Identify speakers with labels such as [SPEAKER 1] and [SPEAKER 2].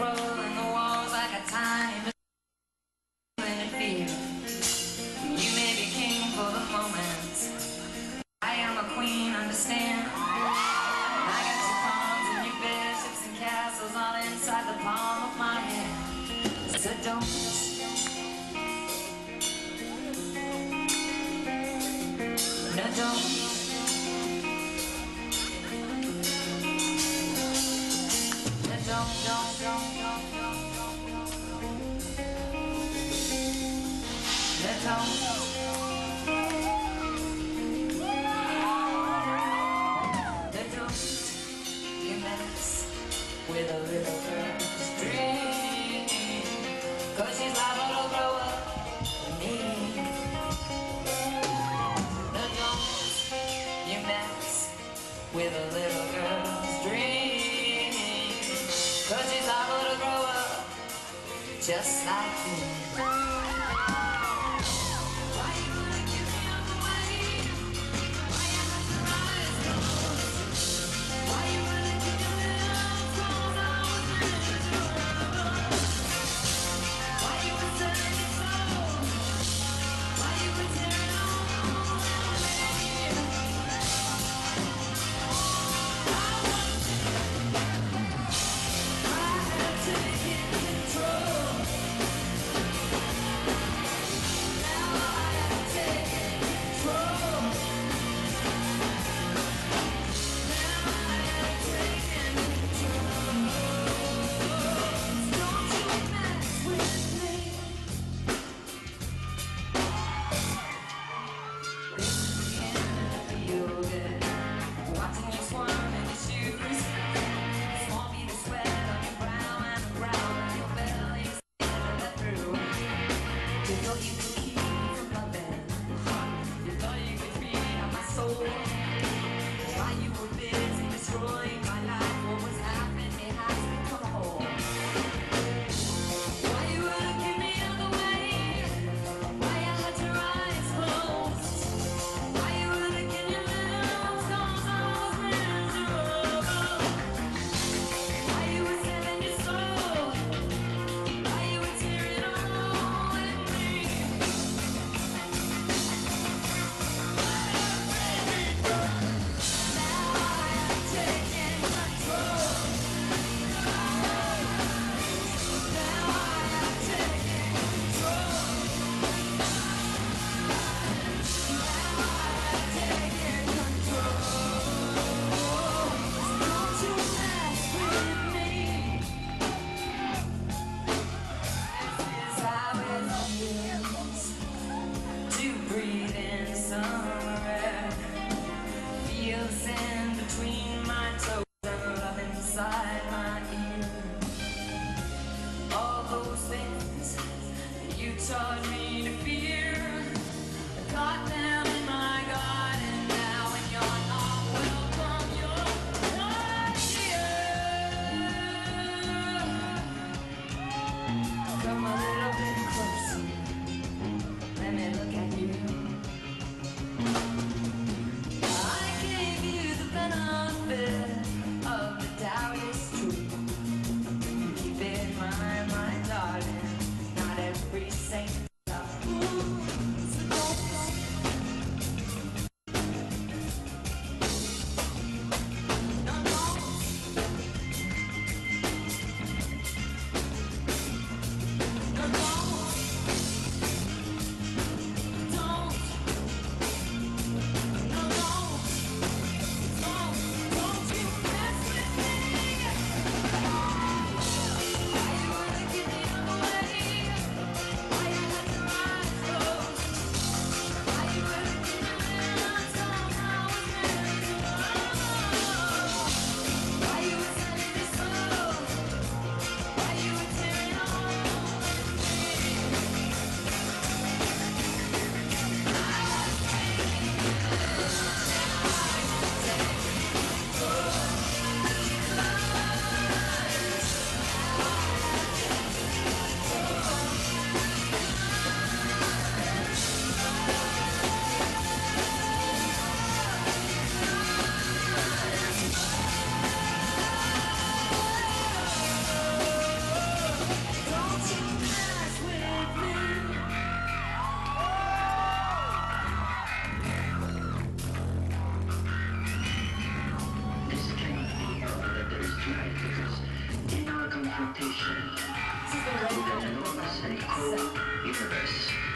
[SPEAKER 1] like a tiny. You may be king for the moment. I am a queen, understand? I got your and your bishops and castles all inside the palm of my hand. So don't. don't don't. On on me.
[SPEAKER 2] confrontation
[SPEAKER 1] with a non-physical
[SPEAKER 2] universe.